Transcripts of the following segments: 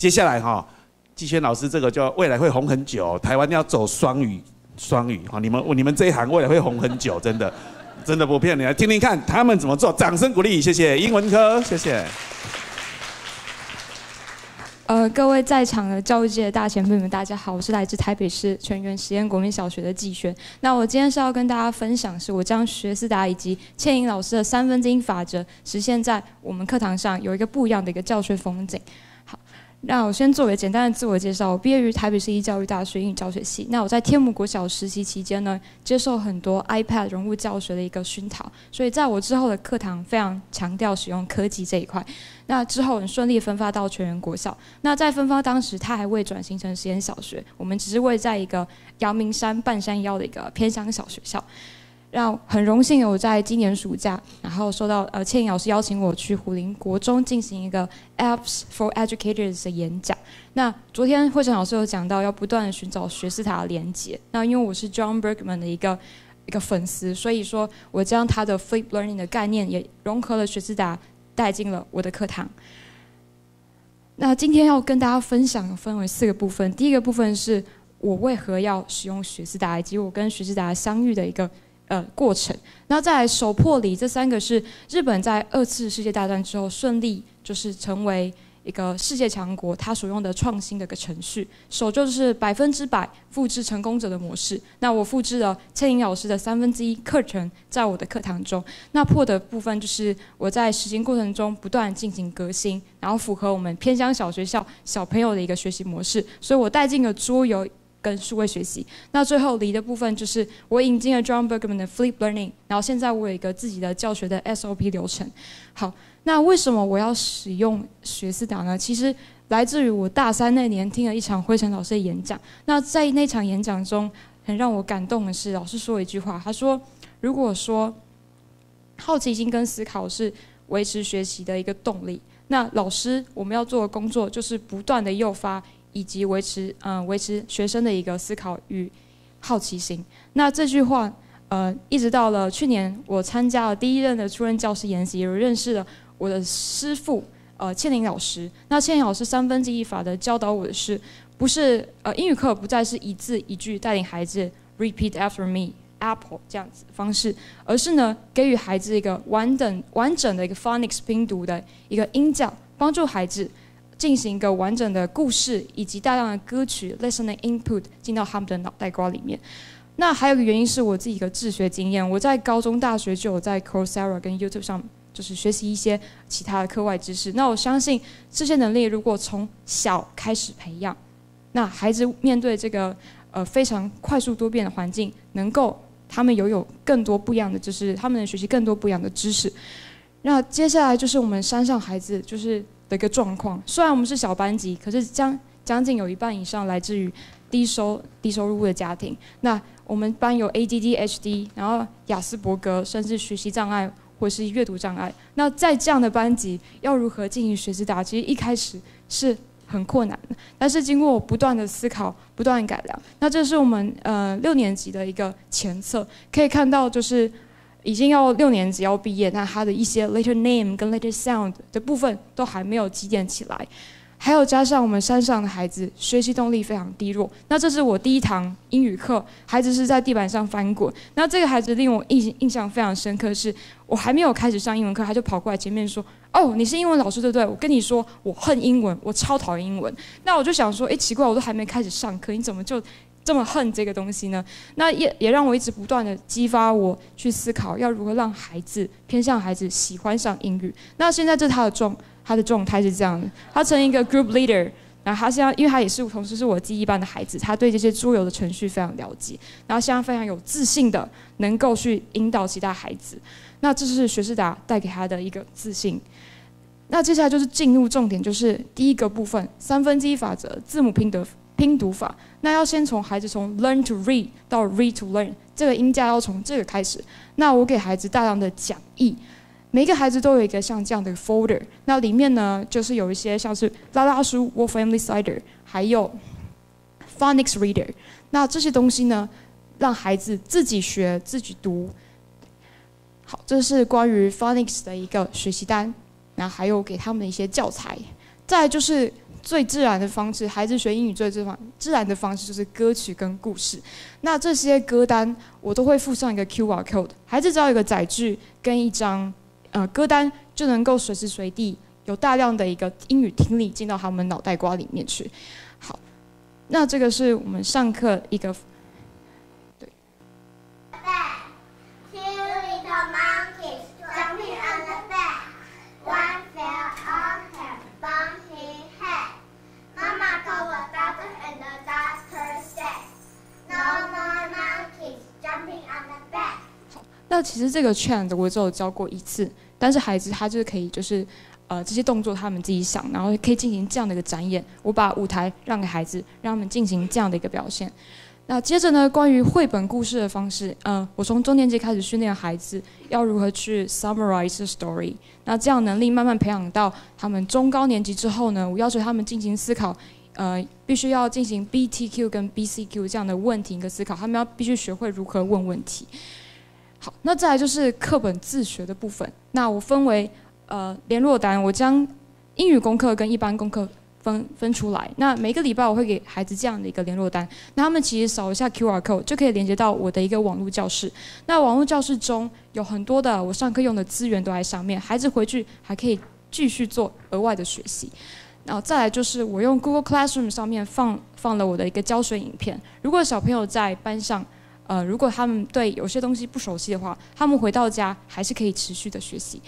接下来哈，季轩老师这个就未来会红很久，台湾要走双语，双语哈，你们你们这一行未来会红很久，真的，真的不骗你，来听听看他们怎么做，掌声鼓励，谢谢英文科，谢谢。呃，各位在场的教育界的大前辈们，大家好，我是来自台北市全员实验国民小学的季轩。那我今天是要跟大家分享，是我将学思达以及倩颖老师的三分之一法则实现在我们课堂上，有一个不一样的一个教学风景。那我先做为简单的自我介绍。我毕业于台北市立教育大学英语教学系。那我在天母国小实习期间呢，接受很多 iPad 人物教学的一个熏陶，所以在我之后的课堂非常强调使用科技这一块。那之后很顺利分发到全员国小。那在分发当时，它还未转型成实验小学，我们只是位在一个阳明山半山腰的一个偏乡小学校。让很荣幸我在今年暑假，然后收到呃倩颖老师邀请我去虎林国中进行一个 Apps for Educators 的演讲。那昨天慧成老师有讲到要不断的寻找学思塔的连接。那因为我是 John Bergman 的一个一个粉丝，所以说我将他的 Flip Learning 的概念也融合了学思达带进了我的课堂。那今天要跟大家分享分为四个部分。第一个部分是我为何要使用学思达，以及我跟学思达相遇的一个。呃，过程。那再来手破离这三个是日本在二次世界大战之后顺利就是成为一个世界强国，它所用的创新的一个程序。手就是百分之百复制成功者的模式。那我复制了倩颖老师的三分之一课程在我的课堂中。那破的部分就是我在实行过程中不断进行革新，然后符合我们偏乡小学校小朋友的一个学习模式。所以我带进了桌游。跟数位学习，那最后离的部分就是我引进了 John Bergman 的 Flip Learning，然后现在我有一个自己的教学的 SOP 流程。好，那为什么我要使用学思达呢？其实来自于我大三那年听了一场辉成老师的演讲。那在那场演讲中，很让我感动的是，老师说了一句话，他说：“如果说好奇心跟思考是维持学习的一个动力，那老师我们要做的工作就是不断的诱发。”以及维持嗯维持学生的一个思考与好奇心。那这句话呃一直到了去年，我参加了第一任的初任教师研习，有认识了我的师傅呃倩玲老师。那倩玲老师三分之一法的教导我的是，不是呃英语课不再是一字一句带领孩子 repeat after me apple 这样子方式，而是呢给予孩子一个完整完整的一个 phonics 拼读的一个音教，帮助孩子。进行一个完整的故事，以及大量的歌曲 listening input 进到他们的脑袋瓜里面。那还有一个原因是我自己的自学经验，我在高中、大学就有在 Coursera 跟 YouTube 上就是学习一些其他的课外知识。那我相信这些能力如果从小开始培养，那孩子面对这个呃非常快速多变的环境，能够他们拥有更多不一样的，就是他们能学习更多不一样的知识。那接下来就是我们山上孩子就是。的一个状况，虽然我们是小班级，可是将将近有一半以上来自于低收低收入的家庭。那我们班有 ADD、然后雅斯伯格，甚至学习障碍或是阅读障碍。那在这样的班级，要如何进行学习打其实一开始是很困难的。但是经过我不断的思考、不断改良，那这是我们呃六年级的一个前测，可以看到就是。已经要六年级要毕业，那他的一些 letter name 跟 letter sound 的部分都还没有积淀起来，还有加上我们山上的孩子学习动力非常低落。那这是我第一堂英语课，孩子是在地板上翻滚。那这个孩子令我印印象非常深刻，是我还没有开始上英文课，他就跑过来前面说：“哦，你是英文老师对不对？我跟你说，我恨英文，我超讨厌英文。”那我就想说：“哎，奇怪，我都还没开始上课，你怎么就？”这么恨这个东西呢？那也也让我一直不断的激发我去思考，要如何让孩子偏向孩子喜欢上英语。那现在这他的状他的状态是这样的，他成一个 group leader，然后他现在因为他也是同时是我记忆班的孩子，他对这些桌游的程序非常了解，然后现在非常有自信的能够去引导其他孩子。那这是学士达带给他的一个自信。那接下来就是进入重点，就是第一个部分三分之一法则字母拼读。拼读法，那要先从孩子从 learn to read 到 read to learn，这个音架要从这个开始。那我给孩子大量的讲义，每个孩子都有一个像这样的 folder，那里面呢就是有一些像是拉拉书 w o l Family Cider，还有 Phonics Reader。那这些东西呢，让孩子自己学自己读。好，这是关于 Phonics 的一个学习单，那还有给他们的一些教材。再就是。最自然的方式，孩子学英语最自然自然的方式就是歌曲跟故事。那这些歌单我都会附上一个 QR code，孩子只要有个载具跟一张呃歌单，就能够随时随地有大量的一个英语听力进到他们脑袋瓜里面去。好，那这个是我们上课一个。那其实这个 trend 我只有教过一次，但是孩子他就是可以就是，呃，这些动作他们自己想，然后可以进行这样的一个展演。我把舞台让给孩子，让他们进行这样的一个表现。那接着呢，关于绘本故事的方式，嗯，我从中年级开始训练孩子要如何去 summarize story。那这样能力慢慢培养到他们中高年级之后呢，我要求他们进行思考，呃，必须要进行 BTQ 跟 BCQ 这样的问题一个思考，他们要必须学会如何问问题。好，那再来就是课本自学的部分。那我分为呃联络单，我将英语功课跟一般功课分分出来。那每个礼拜我会给孩子这样的一个联络单，那他们其实扫一下 QR code 就可以连接到我的一个网络教室。那网络教室中有很多的我上课用的资源都在上面，孩子回去还可以继续做额外的学习。然后再来就是我用 Google Classroom 上面放放了我的一个教学影片，如果小朋友在班上。呃，如果他们对有些东西不熟悉的话，他们回到家还是可以持续的学习。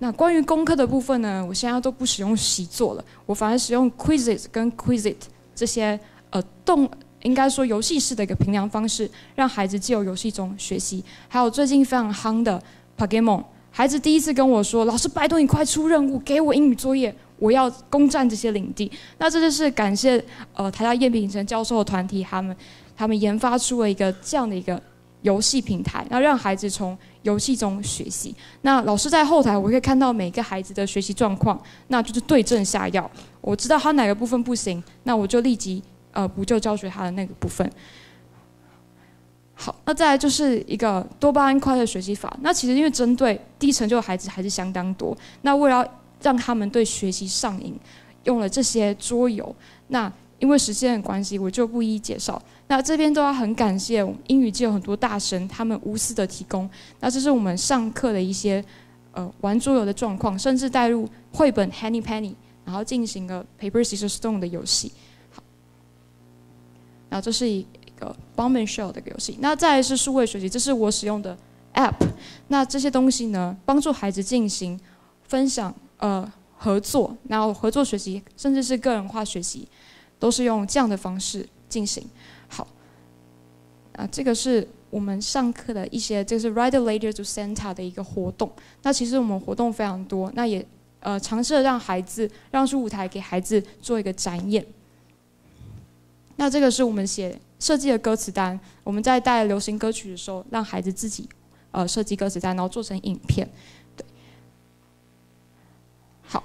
那关于功课的部分呢，我现在都不使用习作了，我反而使用 Quizzes 跟 Quizit 这些呃动，应该说游戏式的一个评量方式，让孩子既有游戏中学习。还有最近非常夯的 Pokemon，孩子第一次跟我说：“老师，拜托你快出任务，给我英语作业，我要攻占这些领地。”那这就是感谢呃台大叶秉成教授的团体他们。他们研发出了一个这样的一个游戏平台，然后让孩子从游戏中学习。那老师在后台，我可以看到每个孩子的学习状况，那就是对症下药。我知道他哪个部分不行，那我就立即呃补救教学他的那个部分。好，那再来就是一个多巴胺快乐学习法。那其实因为针对低成就的孩子还是相当多，那为了让他们对学习上瘾，用了这些桌游。那因为时间的关系，我就不一一介绍。那这边都要很感谢英语界有很多大神，他们无私的提供。那这是我们上课的一些呃玩桌游的状况，甚至带入绘本 Henny Penny，然后进行了 Paper Scissors Stone 的游戏。好，然后这是一个 b o m b a n Shell 的一个游戏。那再来是数位学习，这是我使用的 App。那这些东西呢，帮助孩子进行分享、呃合作，然后合作学习，甚至是个人化学习，都是用这样的方式进行。好啊，这个是我们上课的一些，这是 Write a Later to Santa 的一个活动。那其实我们活动非常多，那也呃尝试让孩子让出舞台给孩子做一个展演。那这个是我们写设计的歌词单，我们在带流行歌曲的时候，让孩子自己呃设计歌词单，然后做成影片。对，好。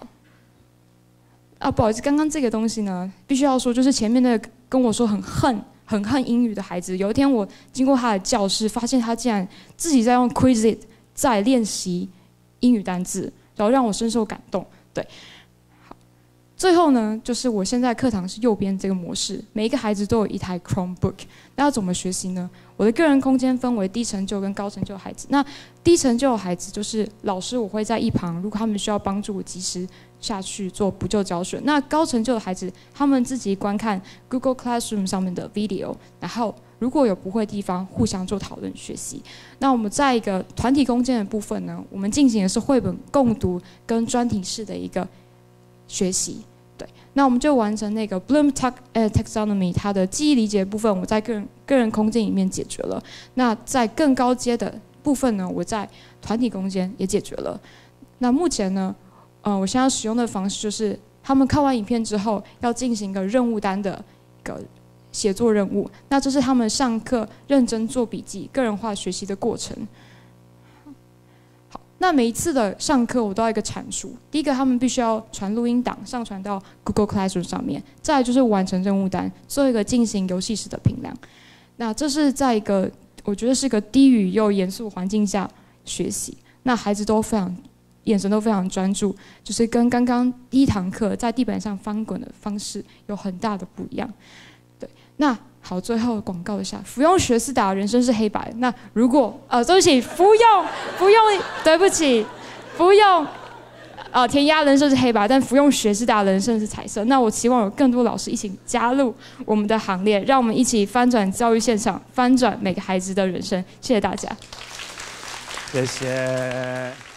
啊，不好意思，刚刚这个东西呢，必须要说，就是前面那个跟我说很恨。很恨英语的孩子，有一天我经过他的教室，发现他竟然自己在用 Quizit 在练习英语单字，然后让我深受感动。对，最后呢，就是我现在课堂是右边这个模式，每一个孩子都有一台 Chromebook，那要怎么学习呢？我的个人空间分为低成就跟高成就孩子。那低成就的孩子就是老师，我会在一旁，如果他们需要帮助，我及时下去做补救教学。那高成就的孩子，他们自己观看 Google Classroom 上面的 video，然后如果有不会地方，互相做讨论学习。那我们在一个团体空间的部分呢，我们进行的是绘本共读跟专题式的一个学习。对那我们就完成那个 Bloom Taxonomy 它的记忆理解部分，我在个人个人空间里面解决了。那在更高阶的部分呢，我在团体空间也解决了。那目前呢，呃，我现在使用的方式就是，他们看完影片之后要进行一个任务单的一个写作任务。那这是他们上课认真做笔记、个人化学习的过程。那每一次的上课，我都要一个阐述。第一个，他们必须要传录音档上传到 Google Classroom 上面；再就是完成任务单，做一个进行游戏式的评量。那这是在一个我觉得是一个低语又严肃环境下学习，那孩子都非常眼神都非常专注，就是跟刚刚第一堂课在地板上翻滚的方式有很大的不一样。对，那好，最后广告一下，服用学士达人生是黑白。那如果呃，对不起，服用服用，对不起，服用。呃，填鸭人生是黑白，但服用学士达人生是彩色。那我期望有更多老师一起加入我们的行列，让我们一起翻转教育现场，翻转每个孩子的人生。谢谢大家，谢谢。